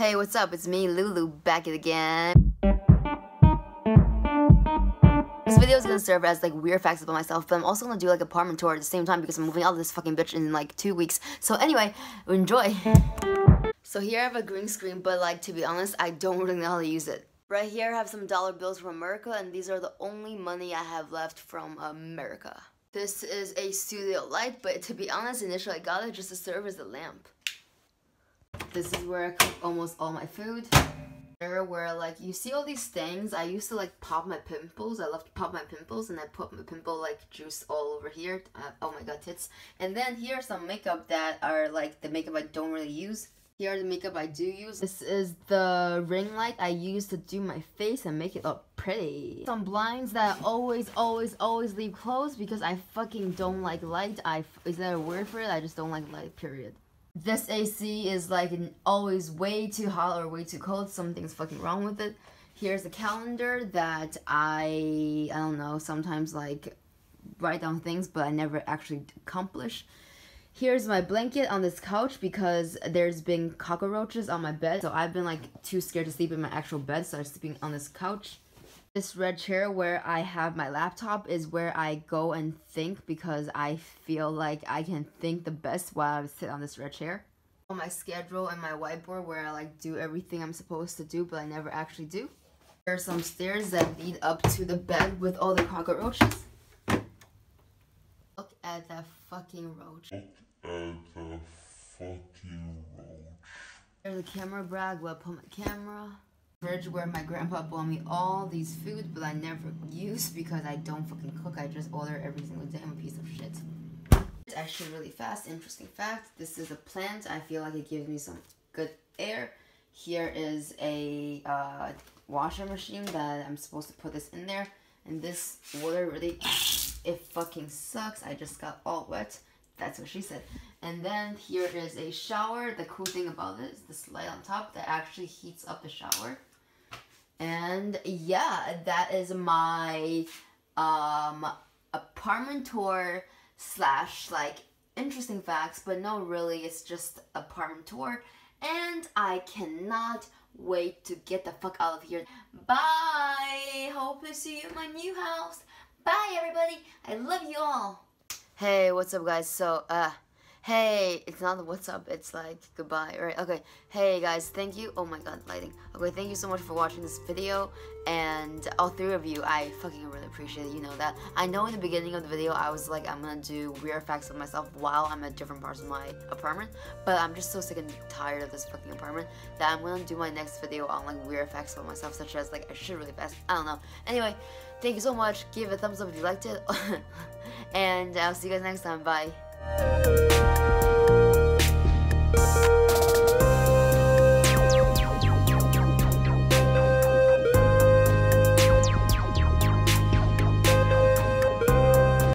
Hey, what's up? It's me, Lulu, back again. This video is gonna serve as like weird facts about myself, but I'm also gonna do like apartment tour at the same time because I'm moving out of this fucking bitch in like two weeks. So anyway, enjoy. So here I have a green screen, but like to be honest, I don't really know how to use it. Right here I have some dollar bills from America, and these are the only money I have left from America. This is a studio light, but to be honest, initially I got it just to serve as a lamp. This is where I cook almost all my food. Where like you see all these things, I used to like pop my pimples. I love to pop my pimples and I put my pimple like juice all over here. Uh, oh my god, tits. And then here are some makeup that are like the makeup I don't really use. Here are the makeup I do use. This is the ring light I use to do my face and make it look pretty. Some blinds that I always, always, always leave closed because I fucking don't like light. I, is there a word for it? I just don't like light, period this AC is like always way too hot or way too cold. Something's fucking wrong with it. Here's a calendar that I, I don't know, sometimes like write down things, but I never actually accomplish. Here's my blanket on this couch because there's been cockroaches on my bed. So I've been like too scared to sleep in my actual bed, so I'm sleeping on this couch. This red chair where I have my laptop is where I go and think because I feel like I can think the best while I sit on this red chair. On my schedule and my whiteboard where I like do everything I'm supposed to do but I never actually do. There are some stairs that lead up to the bed with all the cockroaches. Look at that fucking roach. Look at the fucking roach. There's a camera bag where I put my camera fridge where my grandpa bought me all these food, but I never use because I don't fucking cook. I just order every single day. I'm a piece of shit. It's actually really fast. Interesting fact. This is a plant. I feel like it gives me some good air. Here is a uh, washer machine that I'm supposed to put this in there. And this water really, it fucking sucks. I just got all wet. That's what she said. And then here is a shower. The cool thing about it is this light on top that actually heats up the shower. And yeah, that is my um, apartment tour slash like interesting facts, but no, really, it's just apartment tour. And I cannot wait to get the fuck out of here. Bye! Hope to see you in my new house. Bye, everybody. I love you all. Hey, what's up, guys? So, uh, hey, it's not what's up, it's like goodbye, right? Okay, hey guys, thank you. Oh my god, lighting. Okay, thank you so much for watching this video, and all three of you, I fucking really appreciate it, you know that. I know in the beginning of the video, I was like, I'm gonna do weird facts of myself while I'm at different parts of my apartment, but I'm just so sick and tired of this fucking apartment that I'm gonna do my next video on like weird facts about myself, such as like I shit really fast, I don't know. Anyway, thank you so much, give it a thumbs up if you liked it, and I'll see you guys next time, bye.